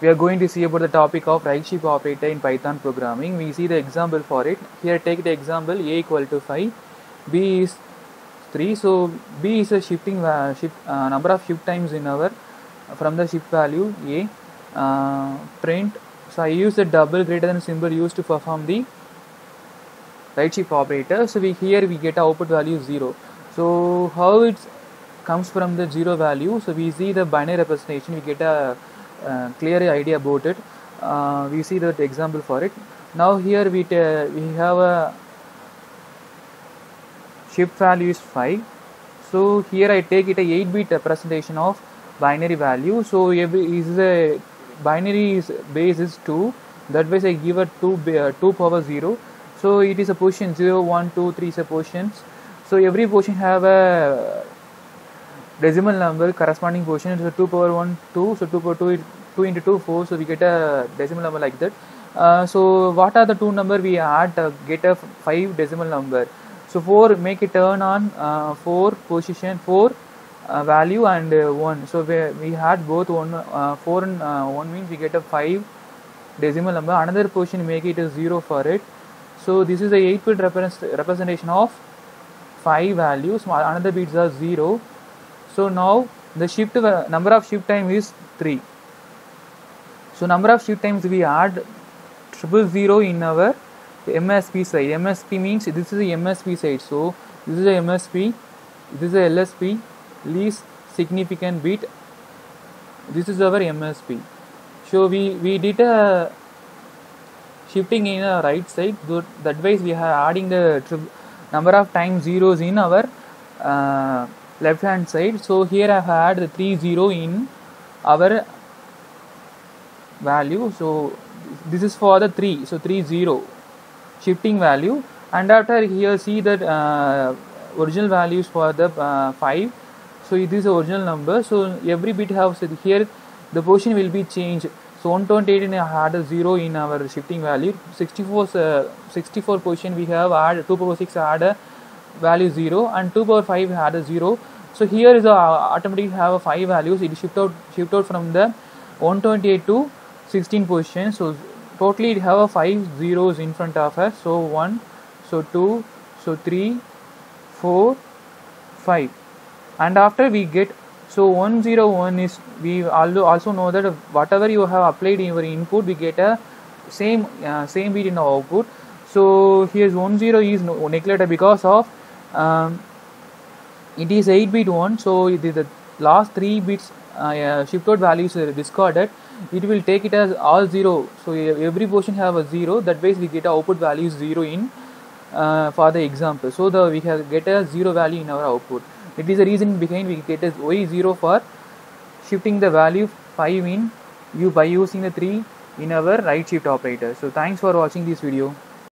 we are going to see about the topic of right shift operator in Python programming. We see the example for it. Here take the example a equal to 5, b is 3. So b is a shifting va- shift, uh, number of shift times in our from the shift value a uh, print. So I use the double greater than symbol used to perform the right shift operator. So we here we get output value 0. So how it comes from the 0 value. So we see the binary representation. We get a uh, clear idea about it. Uh, we see that example for it. Now here we we have a shift value is 5. So here I take it a 8 bit representation of binary value. So every is a binary is base is 2. That way I give a 2 ba- 2 power 0. So it is a position 0, 1, 2, 3 is a positions. So every position have a decimal number corresponding position is 2 power 1 2 so 2 power 2 is 2 into 2 4 so we get a decimal number like that. Uh, so what are the two number we add uh, get a 5 decimal number. So 4 make it turn on uh, 4 position 4 uh, value and uh, 1 so we, we had both 1 uh, 4 and uh, 1 means we get a 5 decimal number. Another position make it a 0 for it. So this is a 8 bit represent- representation of 5 values. Another bits are 0 so now the shift number of shift time is 3 so number of shift times we add triple zero in our MSB side. MSB means this is the MSB side. So this is a MSB this is a LSB least significant bit. This is our MSB so we we did a shifting in a right side. Good that way we are adding the number of times zeros in our uh, left hand side. So here i have had the 3 0 in our value. So this is for the 3 so 3 0 shifting value. And after here see that uh, original values for the uh, 5 so it is the original number. So every bit has here the position will be changed. So 128 had a 0 in our shifting value. 64 uh, 64 position we have add 2 power 6 had a value 0 and 2 power 5 had a 0 so here is a automatically have a 5 values. It shift out shift out from the 128 to 16 position. So totally it have a 5 zeros in front of us. So 1 so 2 so 3 4 5 and after we get so 101 is we also know that whatever you have applied in your input we get a same uh, same bit in our output. So here's 10 is neglected because of um, it is 8 bit one so the last 3 bits uh, shift out values are discarded. It will take it as all 0 so every portion have a 0 that way we get a output value 0 in uh, for the example. So the we have get a 0 value in our output. It is the reason behind we get a y 0 for shifting the value 5 in you by using the 3 in our right shift operator. So thanks for watching this video